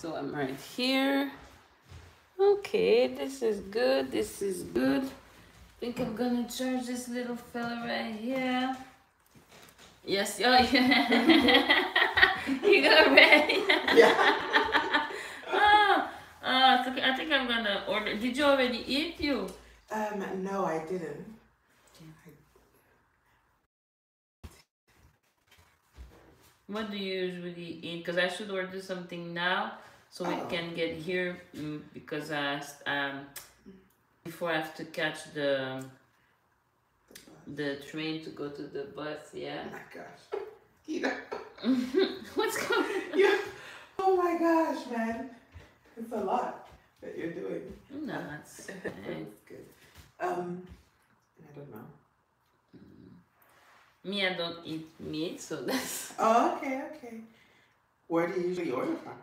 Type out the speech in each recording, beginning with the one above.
So I'm right here. Okay, this is good. This is good. I think I'm gonna charge this little fella right here. Yes, oh yeah. you got ready? Yeah. oh, uh, so I think I'm gonna order. Did you already eat you? Um, no, I didn't. What do you usually eat? Because I should order something now so it can get here mm, because I s- um before I have to catch the the train to go to the bus. Yeah. Oh my gosh. Know, What's going? on? you, oh my gosh, man. It's a lot that you're doing. No, it's eh, good. Um, I don't know. me. I don't eat meat, so that's. Oh, okay, okay. Where do you usually order from?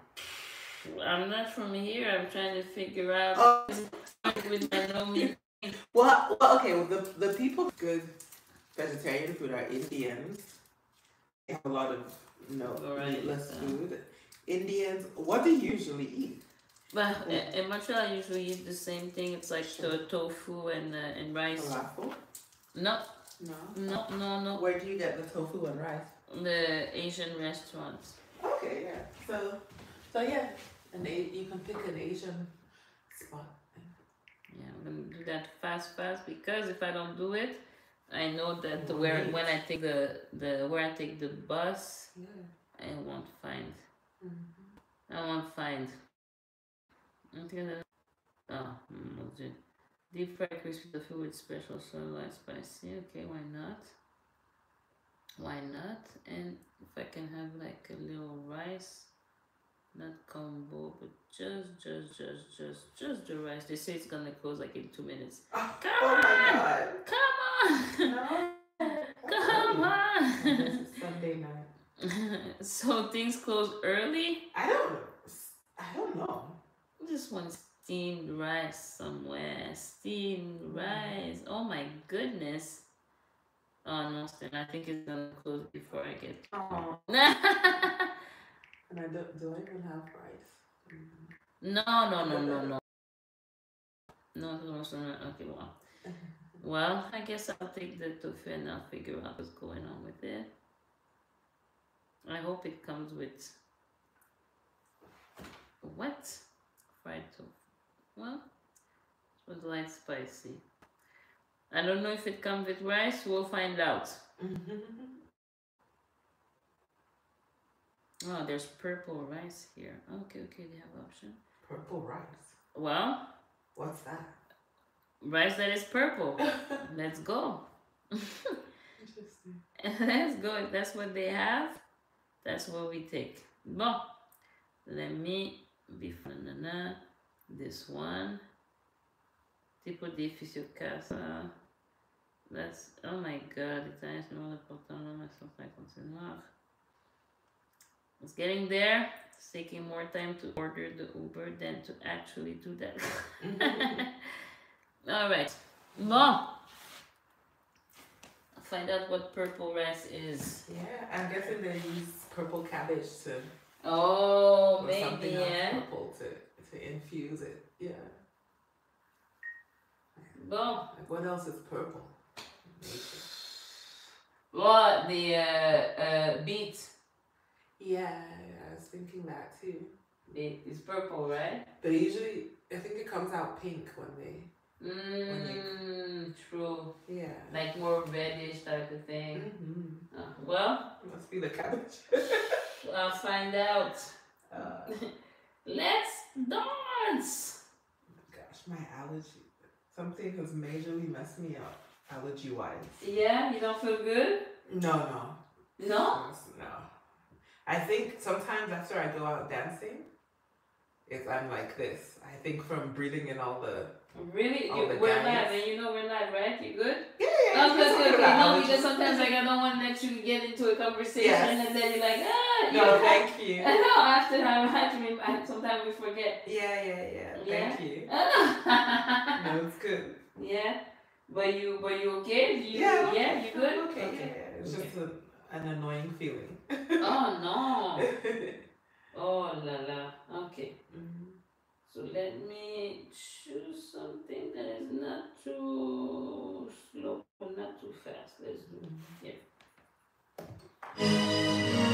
I'm not from here. I'm trying to figure out Oh, with my well, well, okay. Well, the the people good vegetarian food are Indians. They have a lot of no Variety, meatless yeah. food. Indians. What do you usually eat? But uh, in Montreal, I usually eat the same thing. It's like to- tofu and uh, and rice. Falafel? No, No. no, no, no. Where do you get the tofu and rice? The Asian restaurants. Okay, yeah. So, so yeah, and you can pick an Asian spot. Yeah, I'm gonna do that fast, fast because if I don't do it, I know that Won't where when I take the the where I take the bus, Yeah. I won't find. Mhm. I won't find. Oh, mm, what's it? Deep fried crispy tofu with special soy light spicy. Okay, why not? Why not? And if I can have like a little rice, not combo, but just, just, just, just, just the rice. They say it's gonna close like in two minutes. Oh, Come oh on! Come on! No. Come on! Sunday night. so things close early? I don't. I don't know. Just want steamed rice somewhere. Steamed mm. rice. Oh my goodness. Oh no, Stan, I think it's gonna close before I get. Oh. No, And I don't. Do I even have rice? Mhm. no, no, no, no. No, no, no, no. Okay, well. Well, I guess I'll take the tofu and I'll figure out what's going on with it. I hope it comes with what? Fried tofu. Well, it was light spicy. I don't know if it comes with rice, we'll find out. Oh, there's purple rice here. Okay, okay, they have option. Purple rice. Well, What's that? rice that is purple. Let's go. Interesting. Let's go. If that's what they have, that's what we take. Bon, let me be This one. Tipo difícil casa. That's, oh my god, Italian não é portando, mas só vai continuar. It's getting there. It's taking more time to order the Uber than to actually do that. All right. Bon. Find out what purple rice is. Yeah, I'm guessing they use purple cabbage to Oh, or maybe something else yeah. purple to to infuse it. Yeah. Bon. Like what else is purple? What the uh, uh, beet? Yeah, I was thinking that too. Is purple, right? But usually, I think it comes out pink when they. Mmm, true. Yeah. Like more reddish type of thing. Mm-hmm. Uh, well, Must be the cabbage. I'll find out. uh, Let's dance. gosh, my allergy. Something has majorly messed me up, allergy wise. Yeah, you don't feel good? No, no. No. No. I think sometimes after I go out dancing, it's I'm like this. I think from breathing in all the Really? All You, the we're guys. live, and you know we're live, right? You good? yeah, Oh, good, just good, good. about No, because sometimes like I don't want to let you get into a conversation Yes. and then you're like, ah, you No, have- thank you. I know after I have to sometimes we forget. Yeah, yeah, yeah. Yeah? Thank you. No, it's good. yeah, but you, but you okay? You, Yeah. yeah, you good? Okay, yeah, yeah. It's Okay. just a, an annoying feeling. Oh no. Oh la la. Okay. Mhm. So let me choose something that is not too slow but not too fast. Let's do here. Alright.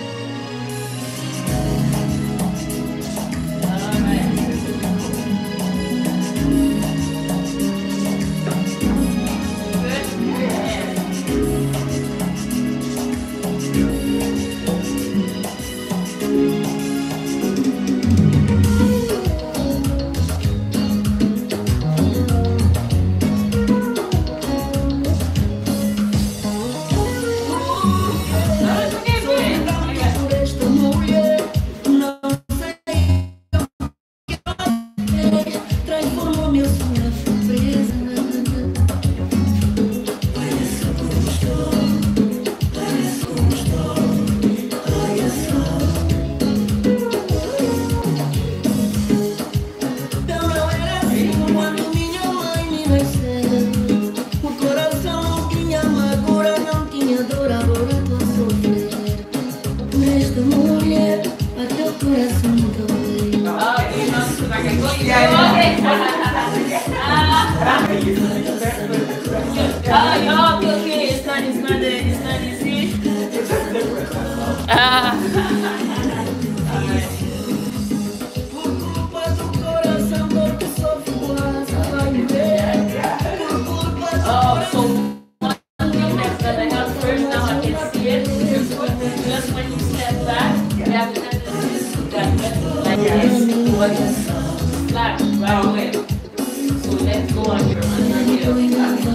Right away. So let's go on your under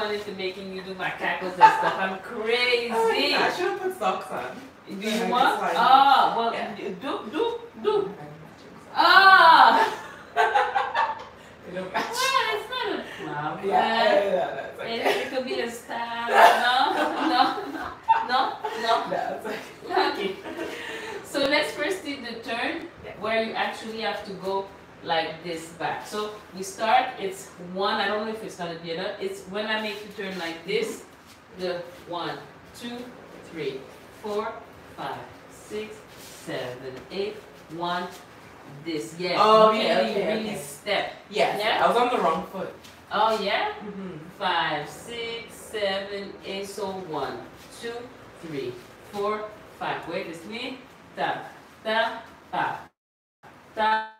I'm to making you do my cackles and stuff, I'm crazy. Oh, yeah, I should have put socks on. Do you I want? like- Oh, well, Yeah. do, do, do. Ah! Don't Well, it's not a problem. Yeah, yeah, yeah, It, okay. it could be a style. No, no, no, no. That's okay. Okay. So let's first do the turn where you actually have to go like this back. So we start, it's one, I don't know if it's gonna be enough. It's when I make you turn like this, the one, two, three, four, five, six, seven, eight, one, this. Yeah. Oh, really, okay, okay, really okay. step. Yes, Yeah? I was on the wrong foot. Oh yeah? Mm-hmm. Five, six, seven, eight. So one, two, three, four, five. Wait, it's me. Ta, ta, pa, ta.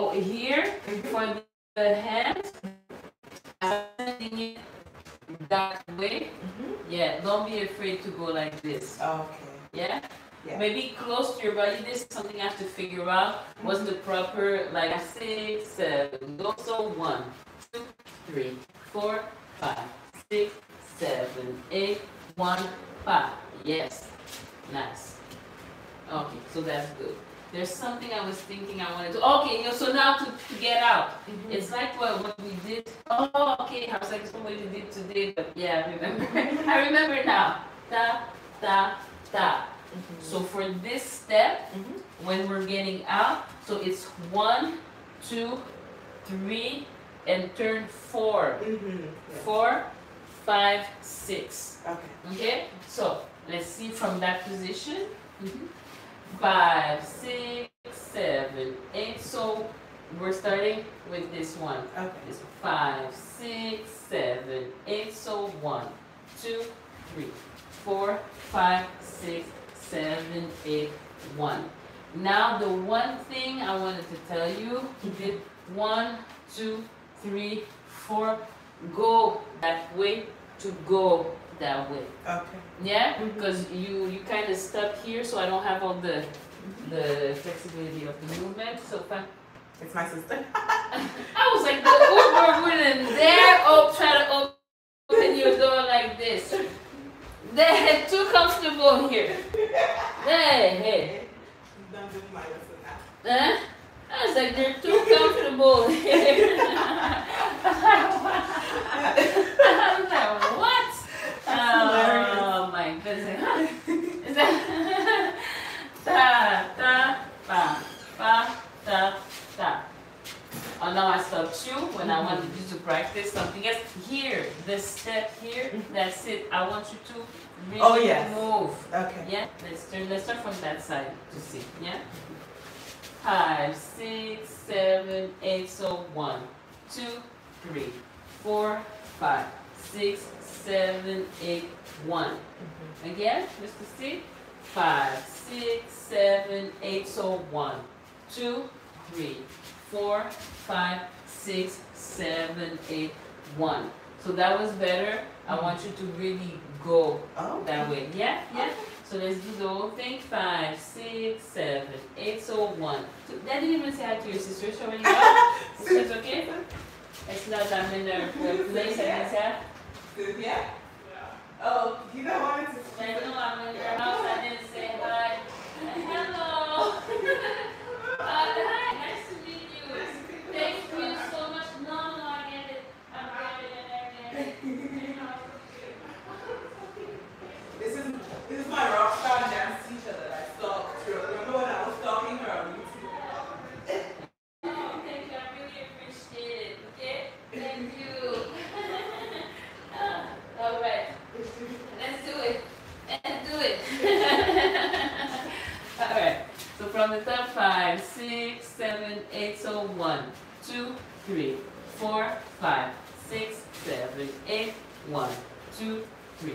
Oh, here for the hand, I'm sending it that way. Mm-hmm. Yeah, don't be afraid to go like this. Okay. Yeah. Yeah. Maybe close to your body. This is something I have to figure out. What's the proper like six, seven. Go so one, two, three, four, five, six, seven, eight, one, five. Yes. Nice. Okay, so that's good. There's something I was thinking I wanted to. Okay, you know, so now to, to get out. It's like what, what we did. Oh, okay. I was like, what we did today, but yeah, I remember. I remember now. Ta, ta, ta. So for this step, Mhm. when we're getting out, so it's one, two, three, and turn four. Mhm. Yeah. Four, five, six. Okay. Okay? So let's see from that position. Five, six, seven, eight. So we're starting with this one. Okay. It's five, six, seven, eight. So one, two, three, four, five, six, seven, eight, one. Now the one thing I wanted to tell you, did one, two, three, four, go that way to go that way. Okay. Yeah, because you you kind of stuck here, so I don't have all the the flexibility of the movement. So I It's my sister. I was like, the Uber wouldn't dare oh, try to open your door like this. They're too comfortable here. Hey, hey. Don't do my sister now. Huh? I was like, they're too comfortable here. I'm like, what? hilarious. Oh my goodness. Is that ta ta pa pa ta ta? Oh, now I stopped you when I mm-hmm. wanted you to practice something else. Here, this step here, mm-hmm. that's it. I want you to really Oh, yes. move. Okay. Yeah, let's turn. Let's start from that side to see. Yeah. Five, six, seven, eight. So one, two, three, four, five, six, seven, eight, one. Mm-hmm. Again, Mr. C. Five, six, seven, eight. So one, two, three, four, five, six, seven, eight, one. So that was better. I mm-hmm. want you to really go Oh. that way. Yeah, yeah. So let's do the whole thing. Five, six, seven, eight. So one. Two. That didn't even say hi to your sister. She already got. Is it okay? It's not that in her her yeah? Yeah. Oh, you don't want it to. There's no, I went to your house. I didn't say hi. 2, 3, 4, 5, 6, 7, 8, 1, 2, 3,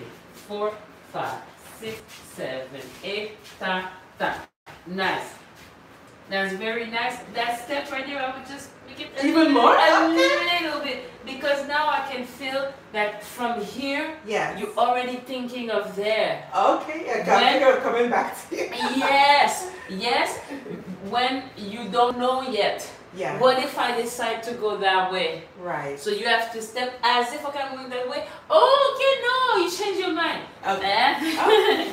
4, 5, 6, 7, 8, ta, ta. Nice. That's very nice. That step right there, I would just make it a Even little- more? A little bit. Because now I can feel that from here, Yeah. you're already thinking of there. Okay, I got When- you coming back to you. yes, yes. When you don't know yet. Yeah. What if I decide to go that way? Right. So you have to step as if okay, I'm going that way. Oh, okay, no, you change your mind. Okay. Eh?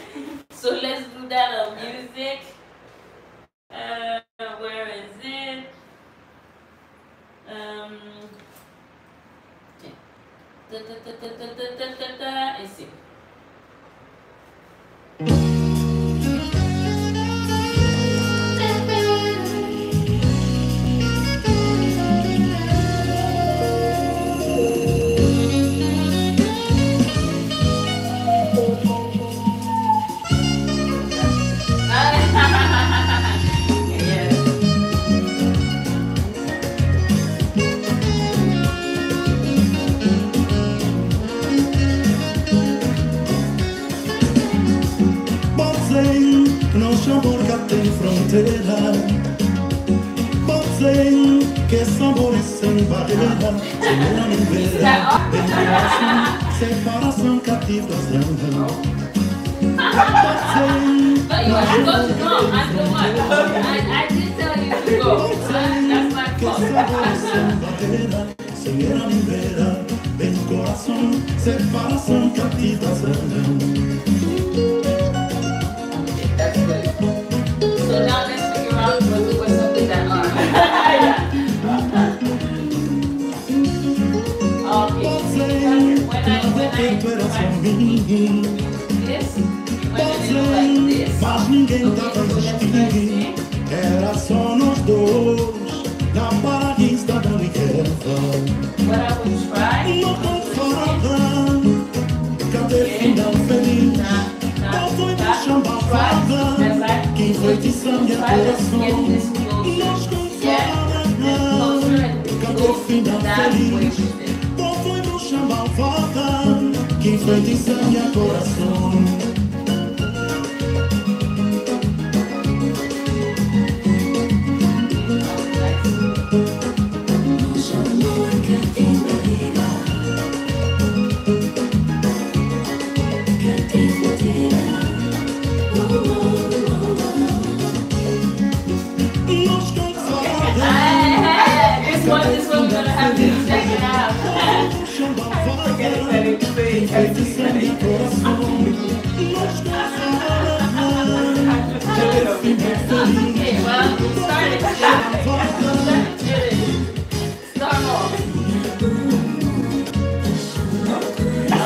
so let's do that on music. Uh, where is it? Um. yeah. Da, da, da, da, da, da, da, da, da. Let's saved us.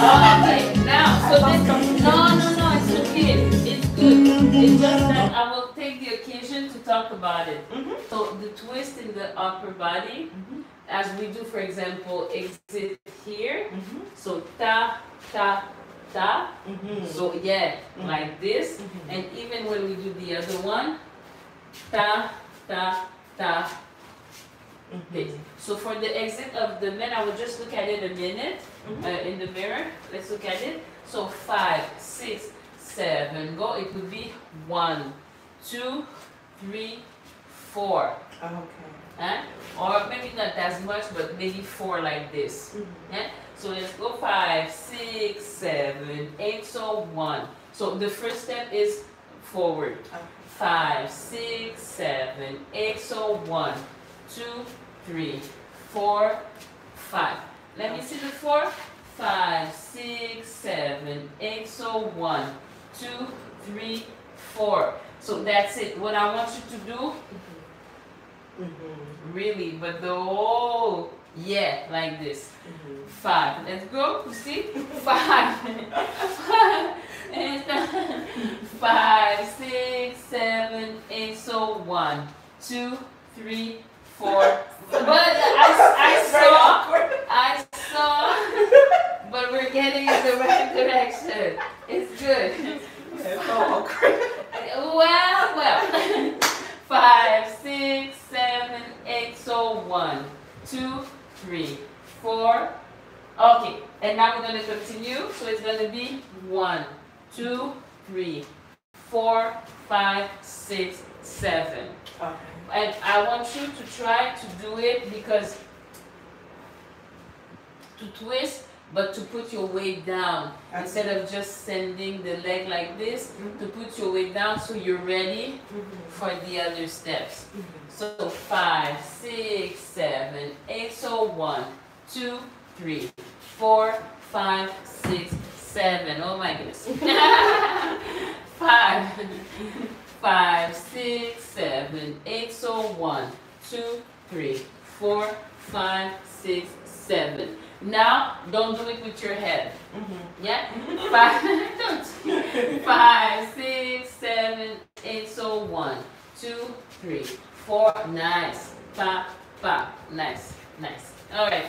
Okay, now, so this, no, no, no, it's okay. It's good. It's just that I will take the occasion to talk about it. Mm-hmm. So the twist in the upper body, mm-hmm. as we do, for example, exit here. Mm-hmm. So ta, ta, ta. So yeah, like this. And even when we do the other one, ta, ta, ta, this. So for the exit of the men, I will just look at it a minute uh, in the mirror. Let's look at it. So five, six, seven, go. It would be one, two, three, four. Okay. eh? Or maybe not as much, but maybe four like this. eh? So let's go five, six, seven, eight. So one. So the first step is forward. Five, six, seven, eight. So one, two, three, four, five. Let me see the four. Five, six, seven, eight. So one, two, three, four. So that's it. What I want you to do Really, but the whole yeah, like this. Five. Let's go. You see? Five. Five, six, seven, eight. So one, two, three, four. But I, I saw, I saw, but we're getting in the right direction. It's good. It's all awkward. Well, well. Five, six, seven, eight. So one, two, three, four. Okay, and now we're gonna continue. So it's gonna be one, two, three, four, five, six, seven. Okay. And I want you to try to do it because to twist, but to put your weight down instead sending the leg like this. Mm-hmm. To put your weight down so you're ready mm-hmm. for the other steps. Mm-hmm. So five, six, seven, eight. So one, two, three, four, five, six, seven. Oh my goodness. five, five, six, seven, eight. So one, two, three, four, five, six, seven. Now, don't do it with your head. Mm-hmm. Yeah? Five, don't. Five, six, seven, eight. So one, two, three, four. Nice. Pa, pa. Nice, nice. All right.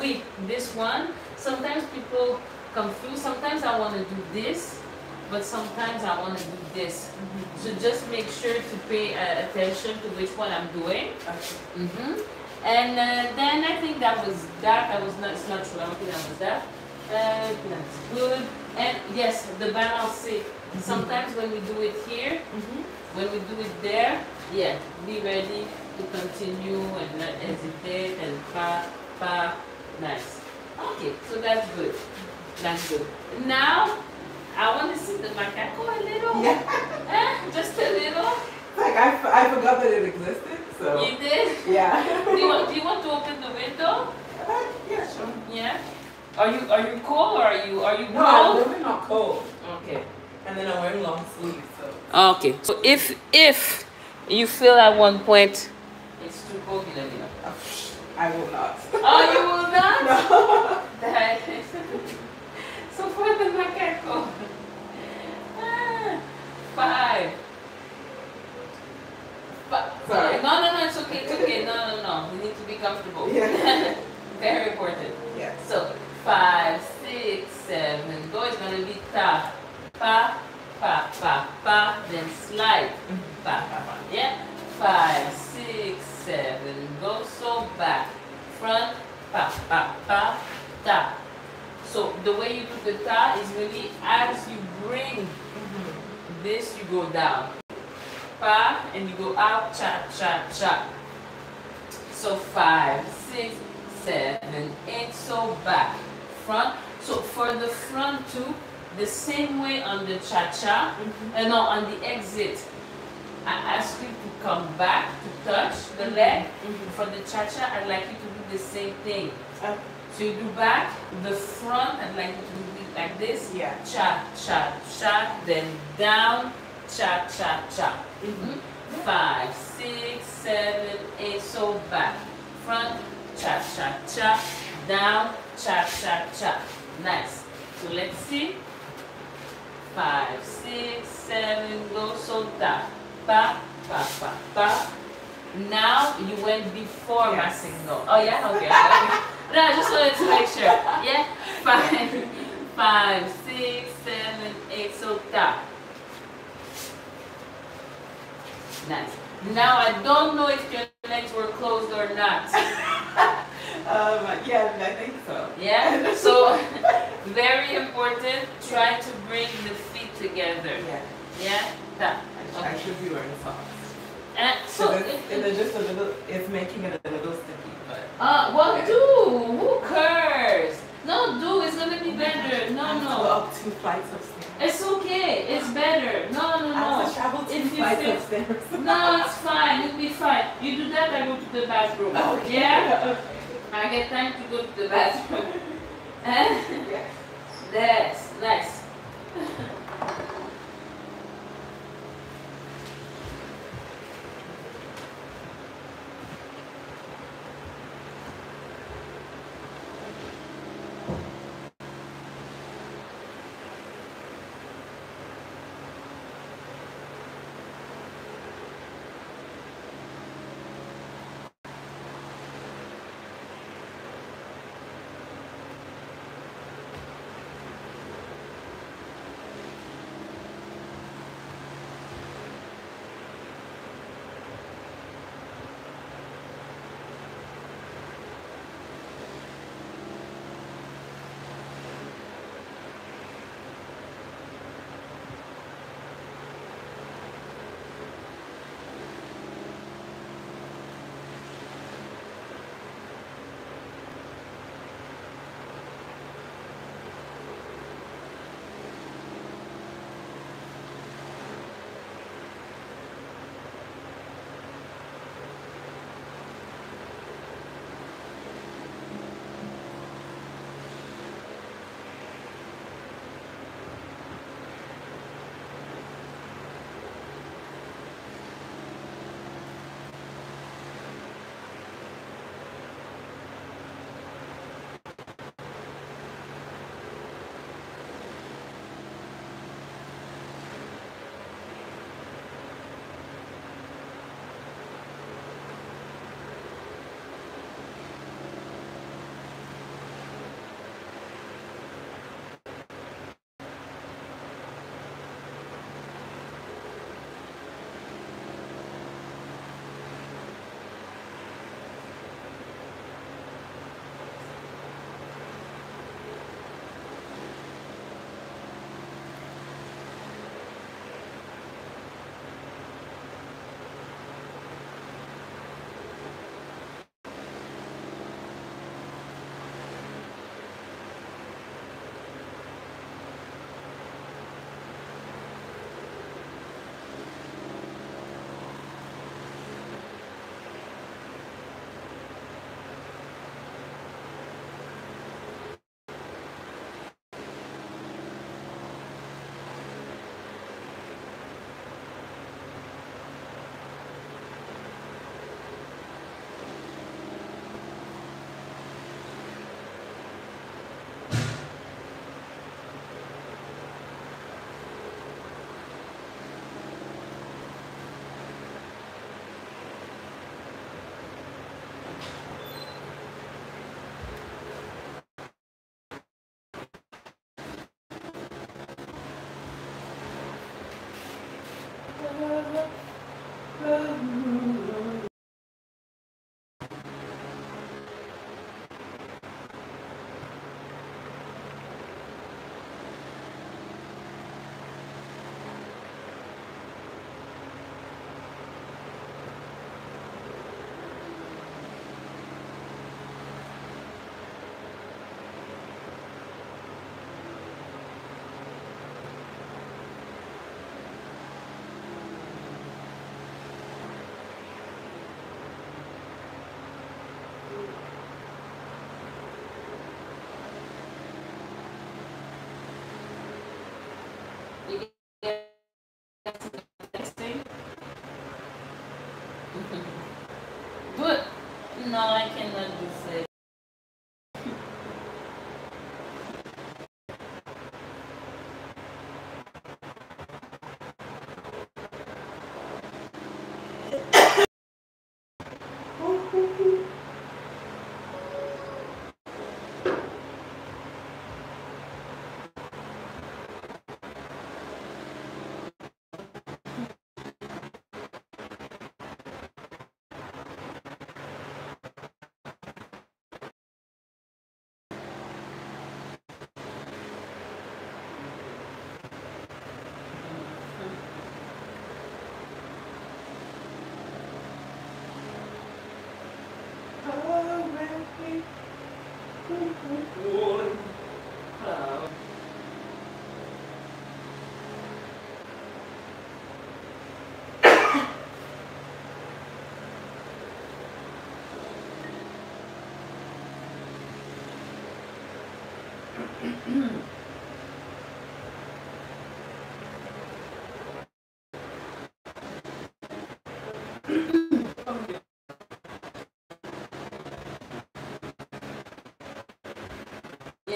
Wait, this one, sometimes people confuse. Sometimes I want to do this, but sometimes I want to do this. So just make sure to pay uh, attention to which one I'm doing. Okay. hmm And uh, then I think that was that. That was not. It's not true. I don't think that was that. Uh, that's good. And yes, the balancé. Sometimes when we do it here, Mhm. when we do it there, yeah, be ready to continue and not hesitate and pa pa. Nice. Okay, so that's good. That's good. Now I want to see the macaco a little. Yeah. Eh, just a little. Like I, f- I forgot that it existed, so You did. yeah. Do you want? Do you want to open the window? Uh, yeah, sure. Yeah. Are you are you cold or are you are you No, I'm cold? really not cold. Okay. And then I'm wearing long sleeves, so. Okay. So if if you feel at one point it's too cold, you know. I will not. Oh, you will not. no. That- so for the macaco. Ah, five. Fi- Sorry. No, no, no. It's okay. It's okay. No, no, no. You need to be comfortable. Yeah. Very important. Yes. So five, six, seven, go. It's gonna be ta, pa, pa, pa, pa, then slide, pa, pa, pa. Yeah. Five, six, seven, go. So back, front, pa, pa, pa, ta. So the way you do the ta is really as you bring this, you go down. Pa, and you go out, cha, cha, cha. So five, six, seven, eight, so back, front. So for the front two, the same way on the cha-cha, uh, no, on the exit, I ask you to come back to touch the mm-hmm. leg. Mm-hmm. For the cha-cha, I'd like you to do the same thing. Okay. So you do back, the front, I'd like you to do it like this. Yeah. Cha, cha, cha, then down, cha, cha, cha. Mhm. Five, six, seven, eight, so back. Front, cha, cha, cha, down, cha, cha, cha. Nice. So let's see. Five, six, seven, go, so da. Pa, pa, pa, pa. Now you went before my Yes. signal. Oh yeah? Okay. No, I just wanted to make sure. Yeah? Five, five, six, seven, eight, so da. Nice. Now I don't know if your legs were closed or not. Um, yeah, I think so. Yeah? So very important, try to bring the feet together. Yeah. Yeah? Da. I, I Okay. should be wearing socks. And So so it's, it- and they're just a little, it's making it a little sticky, but. uh well Okay. do. Who cares? No, do, it's gonna be better. No, I have no. go up two flights of stairs. It's okay. It's better. No, no, no. I have no. to travel two If flights of stairs. No, it's fine. You'll be fine. You do that, I go to the bathroom. Okay. Yeah? I get time to go to the bathroom. Yeah. That's nice. Oh.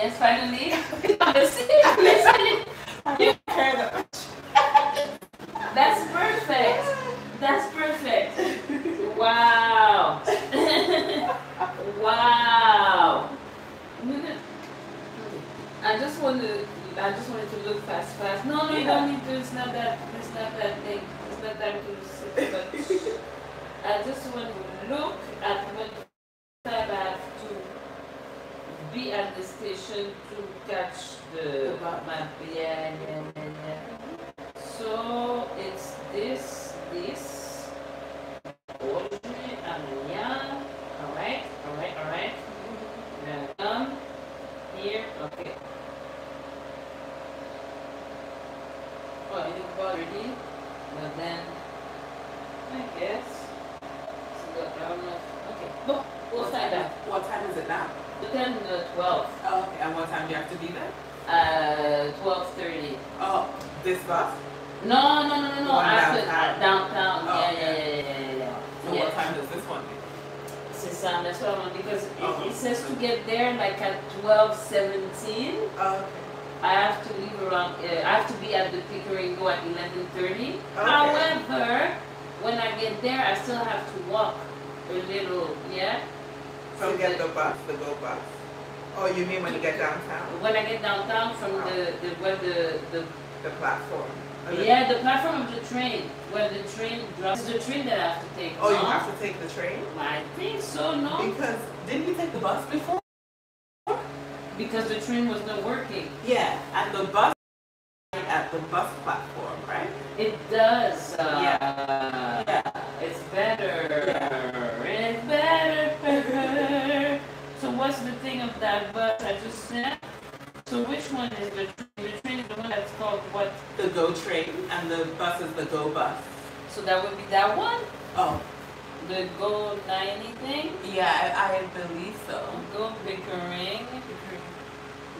Yes, finally. That's You didn't? But then, I guess. So, I don't know. Okay, well, we'll find out. What time is it now? But then the 12, Oh, okay. And what time do you have to be there? uh, 12.30. Oh, this bus? No, no, no, no, no, after downtown. downtown, Oh, yeah, okay. yeah, yeah, yeah, yeah, So yeah. what time does this one be? Since, um, that's what I want, because it, Oh. it says to get there like at twelve seventeen. Oh, okay. I have to leave around, uh, I have to be at the Pickering Go at eleven thirty. Okay. However, when I get there, I still have to walk a little, yeah? So get the bus, the go bus. Oh, you mean when you get downtown? When I get downtown from the, the, where the, the The platform? The- Yeah, the platform of the train, where the train drops. It's the train that I have to take. Oh, you have to take the train? I think so, no? Because, didn't you take the bus before? Because the train was not working. Yeah, and the bus at the bus platform, right? It does. Uh, Yeah. It's better. It's better. So what's the thing of that bus I just said? So which one is the train? The train is the one that's called what? The go train and the bus is the go bus. So that would be that one? Oh, The Go 90 thing? yeah, I, I believe so. Go Pickering.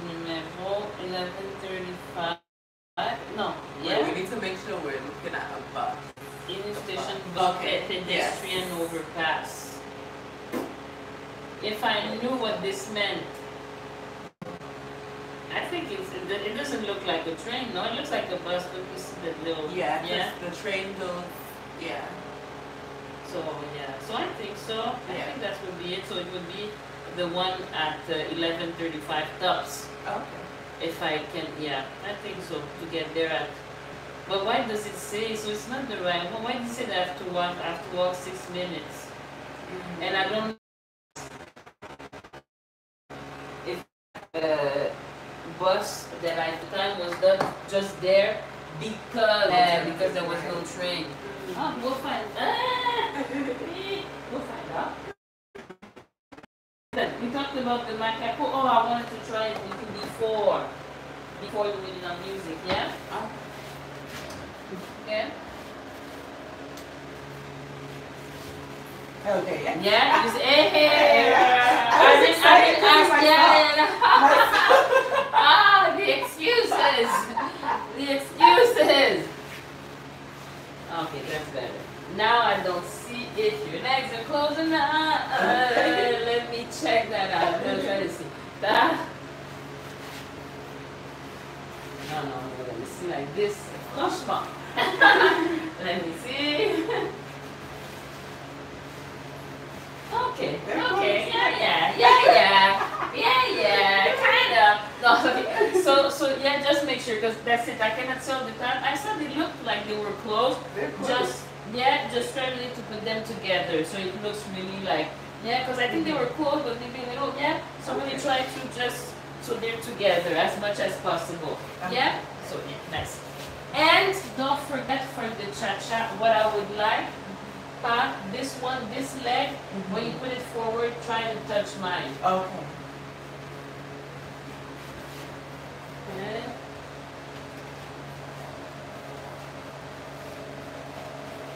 Numéro 1135. No, Yeah, yeah. we need to make sure we're looking at a bus. Union Station Okay, Bucket uh, Pedestrian Overpass. If I knew what this meant, I think it's, it, it doesn't look like a train, no, it looks like a bus, look, you see that little, Yeah, yeah, the train goes, yeah. So, yeah, so I think so, I Yeah. think that would be it, so it would be the one at uh, eleven thirty-five tops. Okay. If I can, yeah, I think so, to get there at, but why does it say, so it's not the right one, why does it say that I have to walk, I have to walk six minutes? And I don't know if uh, bus that I, the time was done just there because, uh, because there was no train. Oh, we'll find, ah, we'll find out. We talked about the macaco, oh, I wanted to try it with you before, before the reading of music, yeah? Yeah? Okay, yeah. Yeah, you say, hey, hey, I I didn't, I didn't ask, yeah, Ah, the excuses, the excuses. Okay, that's better. Now I don't it. Your legs are closing. Uh, uh, see. That. Out. Let me try to see. No, no, no. Let me see like this. Franchement. let me see. Okay. Okay. Yeah, yeah, yeah, yeah, yeah, yeah. Kind of. No. Okay. So, so yeah. Just make sure, cause that's it. I cannot tell the time. I said they looked like they were close. They're close. Just yeah, just really to put them together so it looks really like yeah, because I think they were close, but maybe a little yeah. So really try to just so they're together as much as possible. Yeah. So yeah, nice. And don't forget for the cha cha, what I would like, uh, this one, this leg, when you put it forward, try to touch mine. Okay. Okay.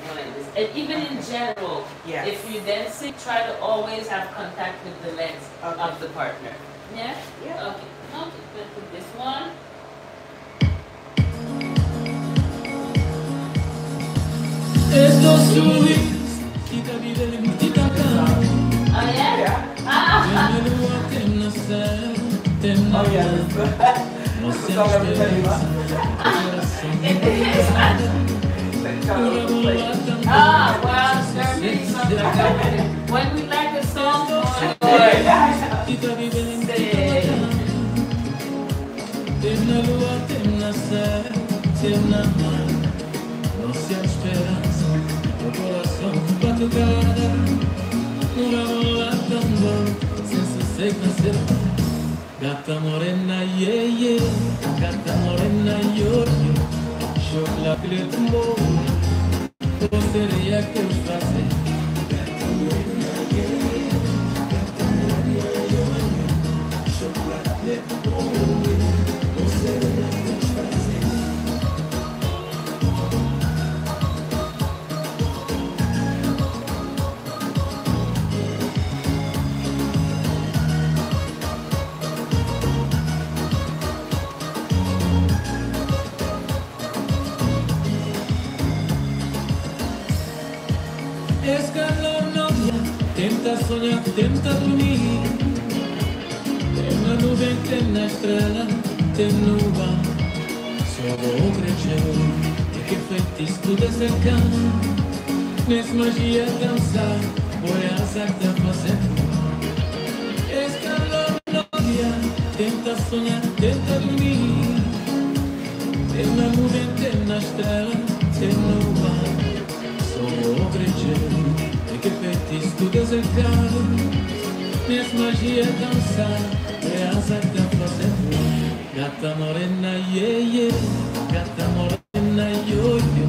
Like this. And even in general, Yes. If you dancing, try to always have contact with the legs Okay. of the partner. Yeah? Yeah. Okay. Okay, good with this one. Estos sulis, kita vive kita kan. Oh yeah? Yeah. Ah! Tem lua, tem nascer, tem Oh yeah. Nós That's temos all everybody esperança. loves. It is. Ah, well, there may be something good with it. When we like a song, Lord. Kita vive kita Say. kan. Tem na lua, tem nascer, tem na mar. Nós temos esperança. O coração batucada. Nunca rola tambor, sem sossego nascer. Gata morena, yeah, yeah. Gata morena, yo, yo. Chocolate de amor. Você seria que eu tenta sonhar, tenta dormir. Tem na nuvem, tem na estrela, tem no. Só vou crescer, e que feitiço tudo é cercano. Nesse magia dançar, foi a certa fazer. Escalonobia, tenta sonhar, tenta dormir. Tem na nuvem, tem na estrela, tem no bar. Sou o que feitiço do desejado Nesse magia dançar É a certa fazer Gata morena, yeah, yeah. Gata morena, yo, yo.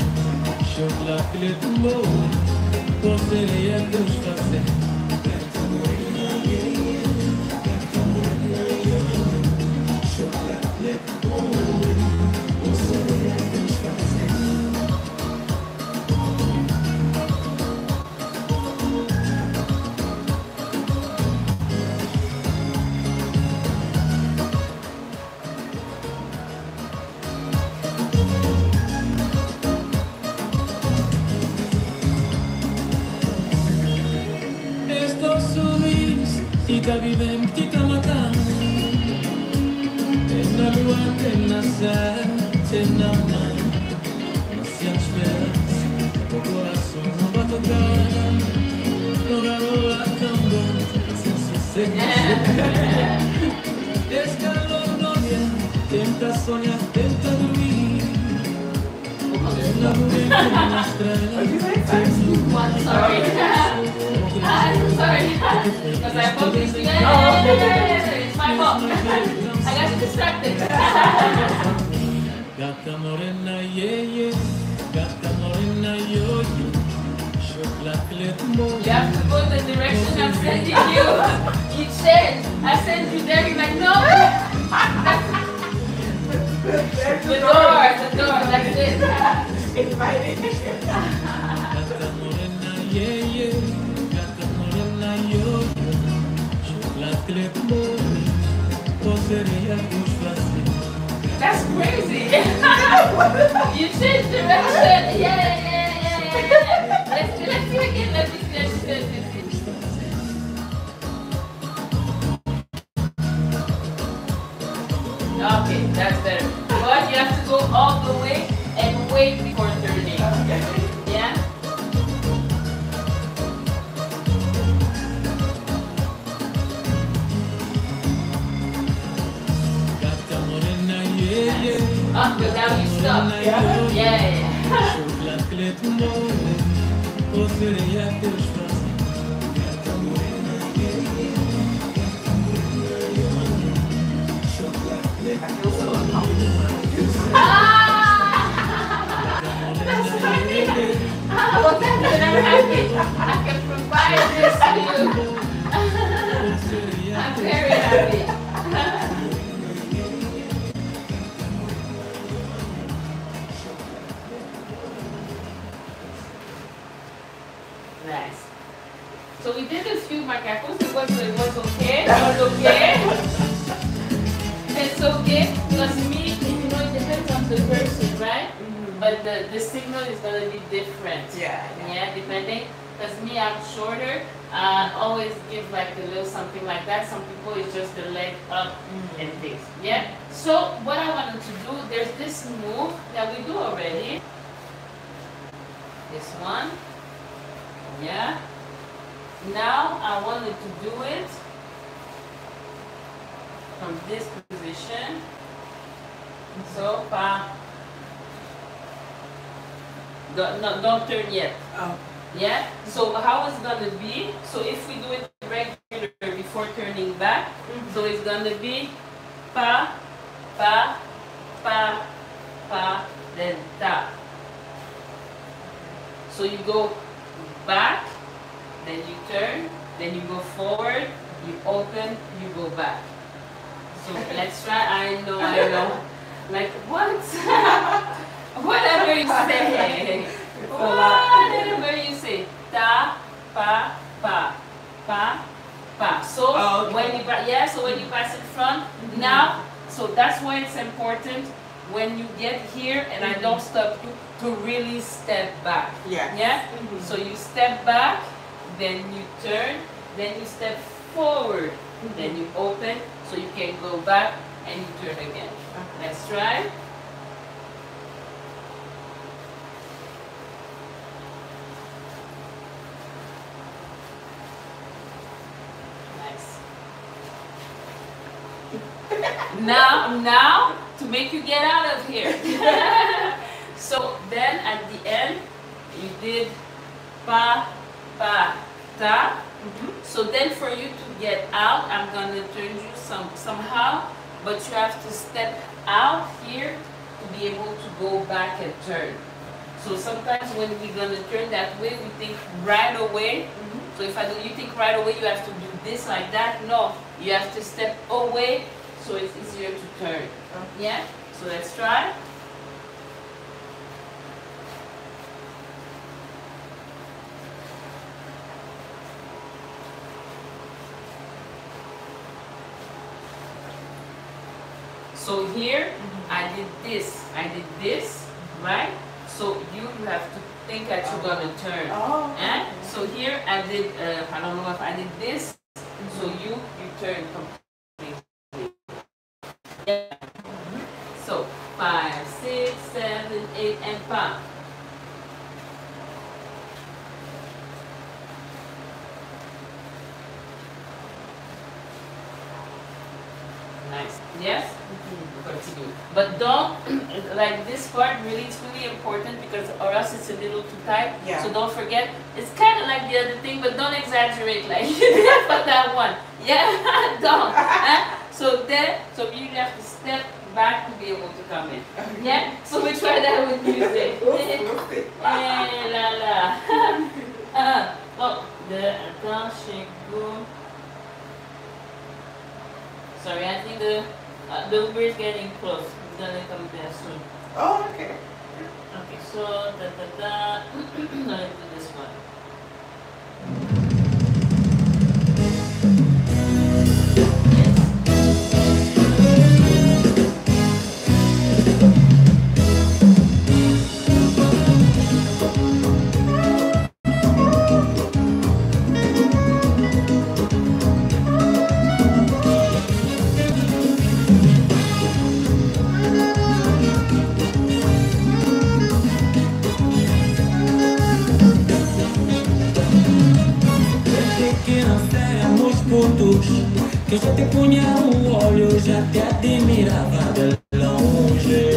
Chocolate de tumbo Poderia Deus fazer The door. The door. That's it. That's crazy. you changed direction. Yeah, yeah, yeah, yeah. Let's, let's again. Let's see. That's better. But you have to go all the way and wait before turning. Yeah? Gata morena, yeah. Up and down you stop. Yeah. Yeah, yeah. I can provide this to you. I'm very happy. nice. So we did this few macacos. It was, it was okay. It was okay. It's okay because the person, right? But the, the signal is gonna be different. Yeah, yeah. Yeah, depending. Because me, I'm shorter. Uh, always give like a little something like that. Some people it's just the leg up and things. Yeah. So what I wanted to do, there's this move that we do already. This one. Yeah. Now I wanted to do it from this. So pa. Don't, no, don't turn yet. Oh. Yeah? So how it's gonna be, so if we do it regular before turning back, mm-hmm. so it's gonna be pa, pa, pa, pa, then ta. So you go back, then you turn, then you go forward, you open, you go back. So let's try, I know, I know. Like what? Whatever you say. It's a lot. Whatever you say. Ta, pa, pa, pa, pa. So Oh, okay. when you yeah, so when you pass in front, mm-hmm. now, so that's why it's important when you get here and I don't mm-hmm. stop you to really step back. Yeah. Yeah? Mhm. So you step back, then you turn, then you step forward, mm-hmm. then you open, so you can go back and you turn again. Let's try. Nice. now, now, to make you get out of here. so then at the end, you did pa, pa, ta. Mhm. So then for you to get out, I'm gonna turn you some somehow, but you have to step out here to be able to go back and turn. So sometimes when we're gonna turn that way, we think right away. Mm-hmm. So if I do, you think right away you have to do this like that. No, you have to step away so it's easier to turn. Oh. Yeah. So let's try. So here I did this, I did this, right? So you have to think that you're gonna turn. Oh. Eh? So here I did, uh, I don't know if I did this, so you, you turn completely. Yeah. So five, six, seven, eight, and five. Nice. Yes? Continue. But don't, like this part really, it's really important because or else it's a little too tight. Yeah. So don't forget, it's kind of like the other thing, but don't exaggerate like you did for that one. Yeah, don't. Huh? So then, so you have to step back to be able to come in. Yeah? So we try that with music. We'll see, we'll see. Eh, la la. Ah, oh, the attends, chegou. Sorry, I think the uh, the Uber is getting close. It's gonna come there soon. Oh, okay. Okay, so da da da. Let's do this one. Que eu já te punha o olho, eu já te admirava de longe.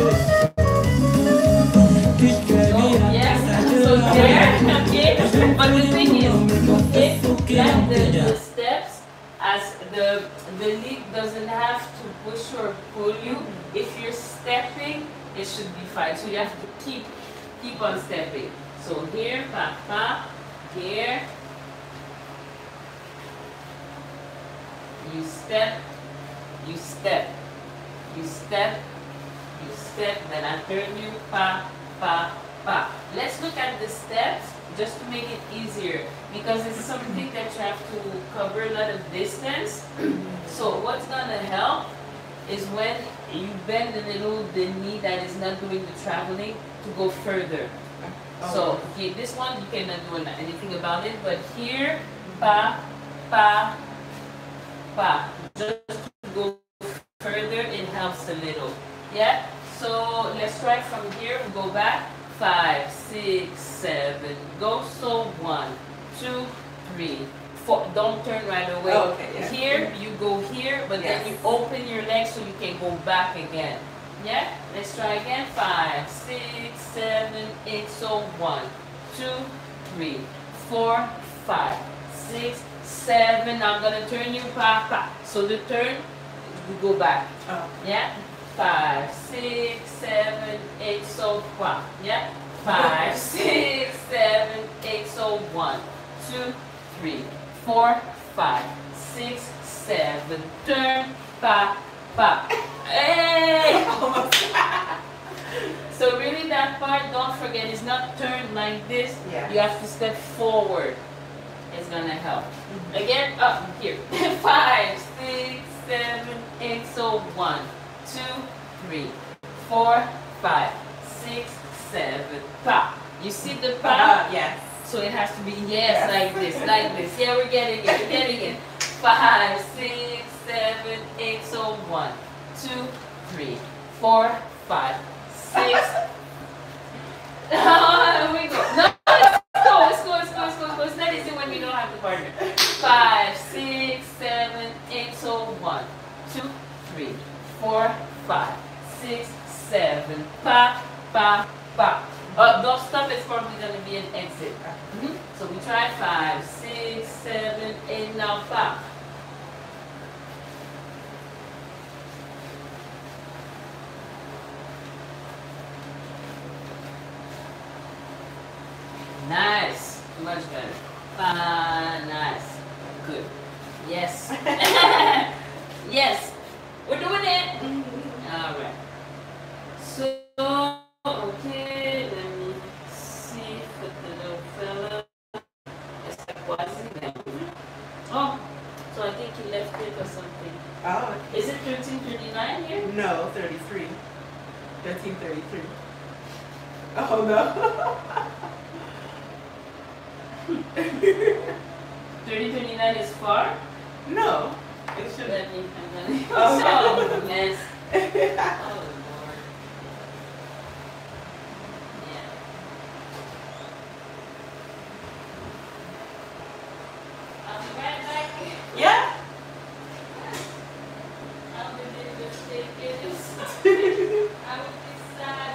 Tu escreve So, a casa de so lá. there, okay. But the thing is, if Confesso que não the, the steps, as the the lead doesn't have to push or pull you. If you're stepping, it should be fine. So you have to keep keep on stepping. So here, pa pa, here. You step, you step, you step, you step, then I turn you pa pa pa. Let's look at the steps just to make it easier because it's something that you have to cover a lot of distance. so what's gonna help is when you bend a little the knee that is not doing the traveling to go further. Oh. So okay, this one you cannot do anything about it, but here pa pa pa just to go further it helps a little. Yeah? So let's try from here, go back. Five, six, seven, go. So one, two, three, four. Don't turn right away. Oh, okay, yeah. Here, you go here, but then you open your legs so you can go back again. Yeah? Let's try again. Five, six, seven, eight. So one, two, three, four, five, six, seven. I'm gonna turn you back, back. So the turn, you go back. Oh. Yeah? Five, six, seven, eight, so one. Yeah? Five, six, seven, eight, so one, two, three, four, five, six, seven. Turn, pa, pa. Hey! So really that part, don't forget, it's not turned like this. Yeah. You have to step forward. It's gonna help. Again, up here. Five, six, seven, eight. So one, two, three, four, five, six, seven. Pa. You see the pa? Uh, yes. So it has to be yes, Yes. like this, like this. Yeah, we're getting it. We're getting it. Five, six, seven, eight. So one, two, three, four, five, six. Here we go. No, let's go. Let's go. Let's go. Let's go. Let's go. It's not easy when you don't have the partner. Five, six, seven, eight. So one, two, three, four, five, six, seven. Pa, pa, pa. Uh, don't stop. It's probably gonna be an exit. Mhm. So we try five, six, seven, eight. Now pa. Nice. Much better. Pa, nice. Good. Yes. yes. We're doing it. All right. So, okay, let me see for the little fella. Essa quase não. Oh, so I think he left it or something. Oh, Is it 1339 here? no, 33. 1333. Oh, no. 1339 is far? no. It should Let me. Oh. Yes. Oh, Lord. Yeah. I'll be right back. Yeah. I'll be in the mistake. I would be sad.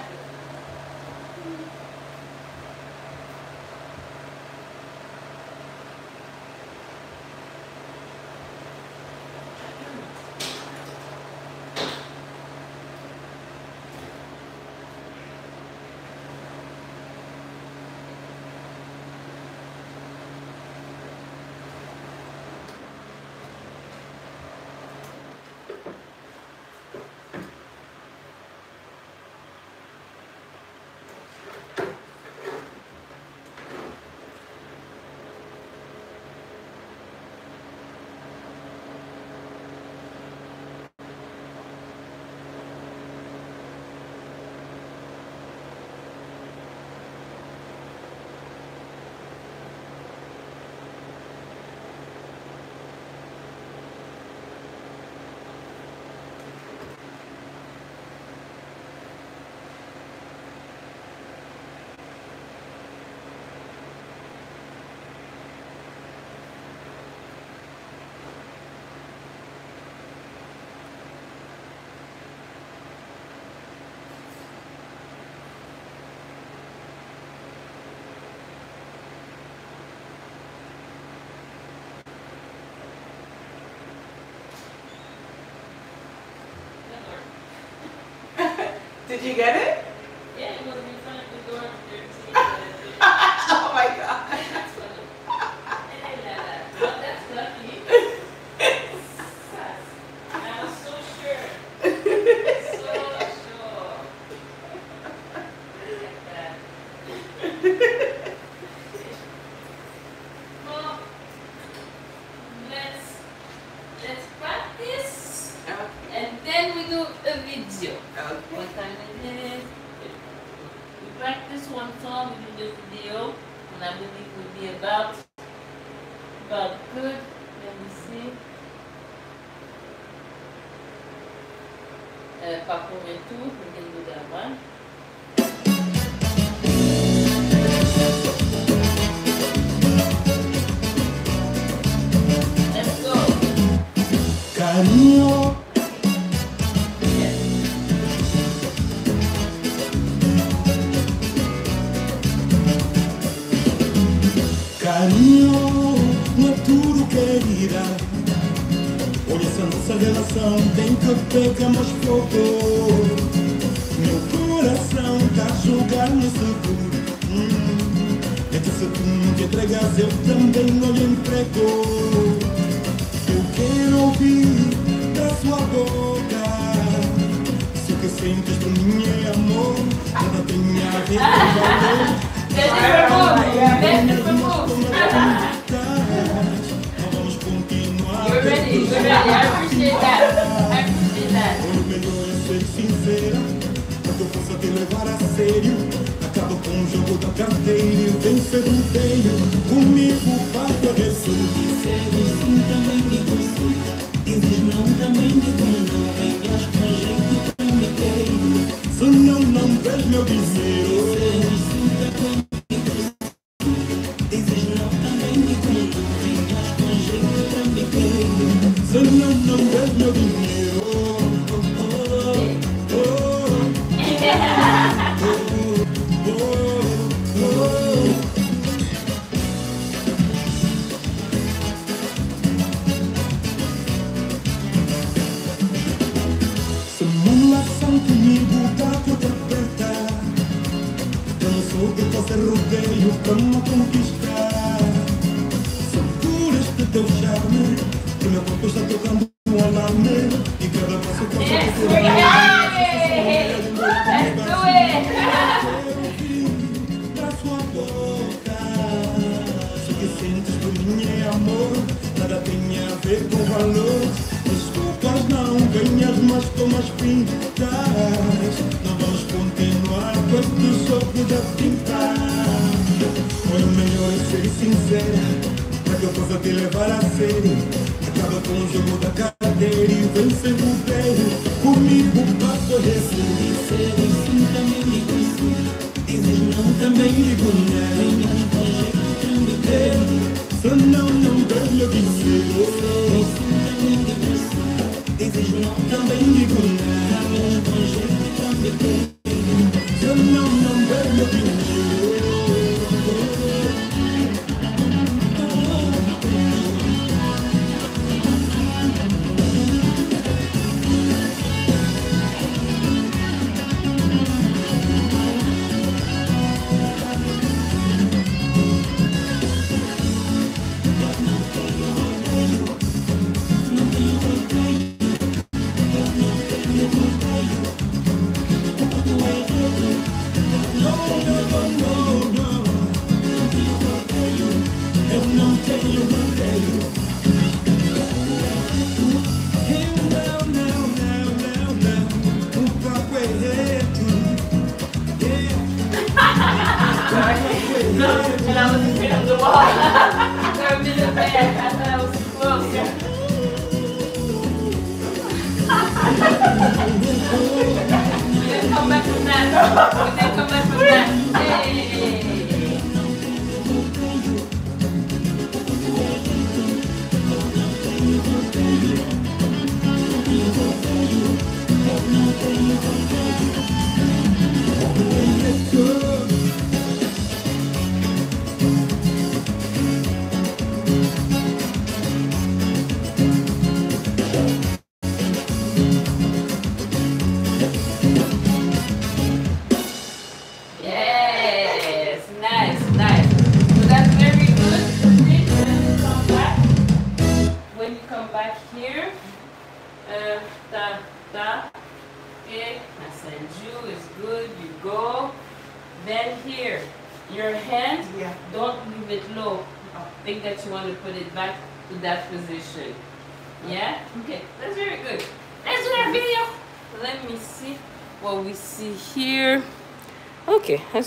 Did you get it?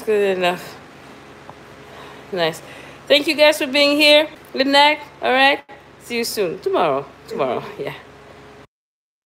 good enough. Nice. Thank you guys for being here. Good night. All right. See you soon. Tomorrow. Tomorrow. Yeah.